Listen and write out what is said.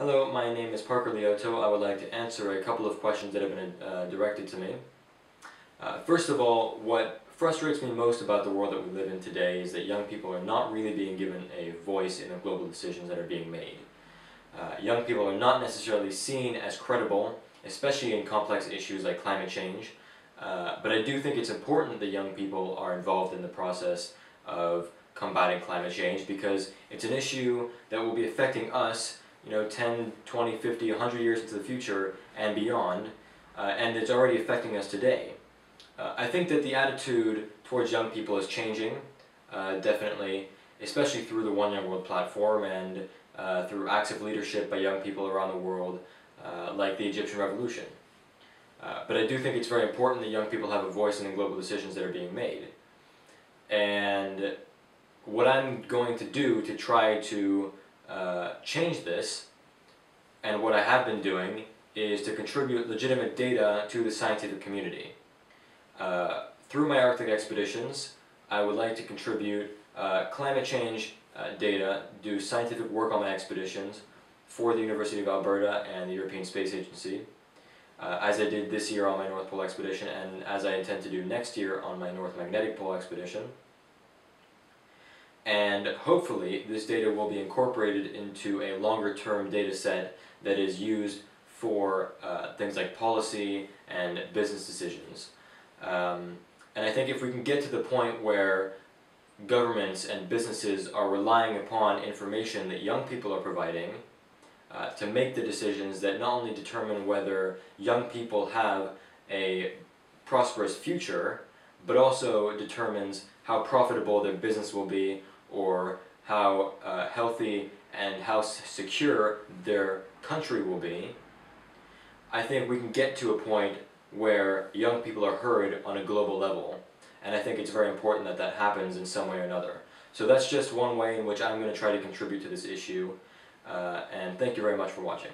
Hello, my name is Parker Liautaud. I would like to answer a couple of questions that have been uh, directed to me. Uh, first of all, what frustrates me most about the world that we live in today is that young people are not really being given a voice in the global decisions that are being made. Uh, young people are not necessarily seen as credible, especially in complex issues like climate change, uh, but I do think it's important that young people are involved in the process of combating climate change because it's an issue that will be affecting us you know 10 20 50 100 years into the future and beyond uh, and it's already affecting us today. Uh, i think that the attitude towards young people is changing uh, definitely especially through the one young world platform and uh, through acts of leadership by young people around the world uh, like the egyptian revolution. Uh, but i do think it's very important that young people have a voice in the global decisions that are being made. And what I'm going to do to try to uh, change this, and what I have been doing, is to contribute legitimate data to the scientific community. Uh, through my Arctic expeditions, I would like to contribute uh, climate change uh, data, do scientific work on my expeditions for the University of Alberta and the European Space Agency, uh, as I did this year on my North Pole expedition and as I intend to do next year on my North Magnetic Pole expedition and hopefully this data will be incorporated into a longer term data set that is used for uh, things like policy and business decisions. Um, and I think if we can get to the point where governments and businesses are relying upon information that young people are providing uh, to make the decisions that not only determine whether young people have a prosperous future, but also determines how profitable their business will be or how uh, healthy and how secure their country will be, I think we can get to a point where young people are heard on a global level. And I think it's very important that that happens in some way or another. So that's just one way in which I'm going to try to contribute to this issue. Uh, and thank you very much for watching.